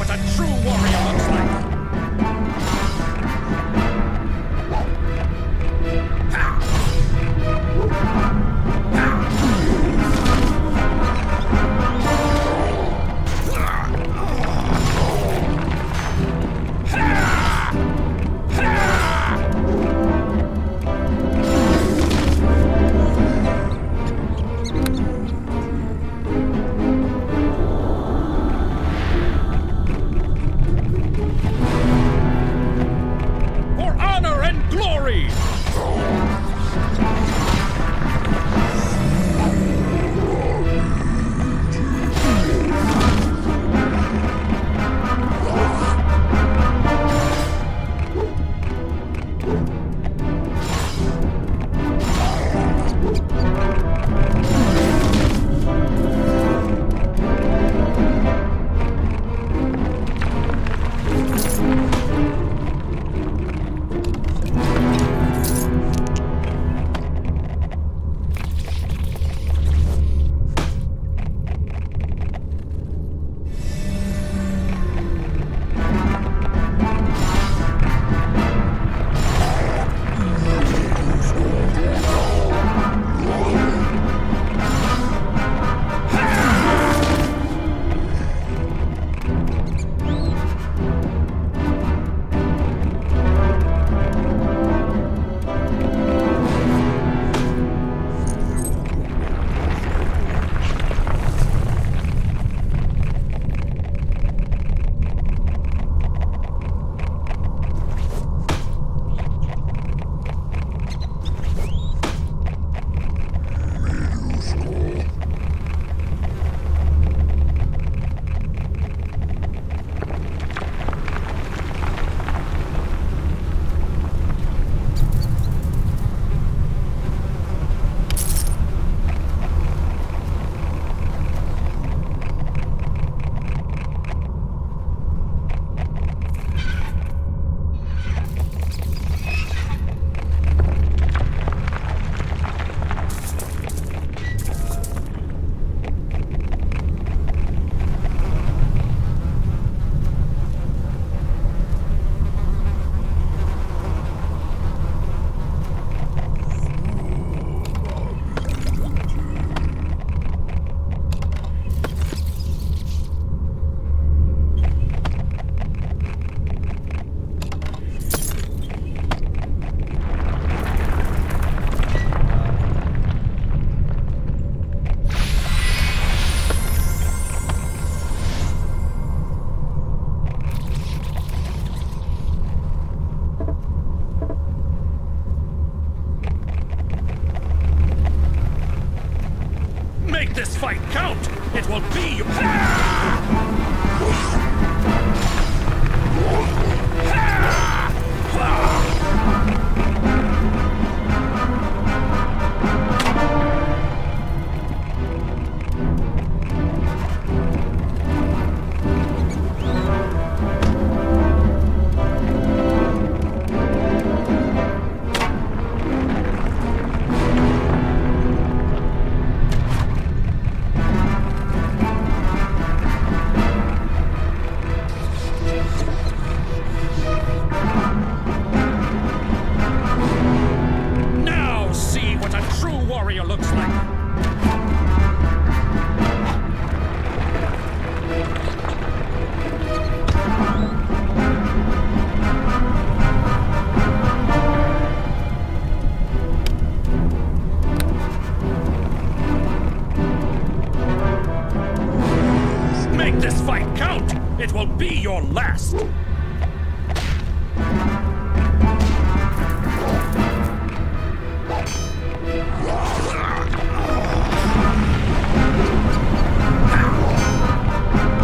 what a true fight count! It will be. Last!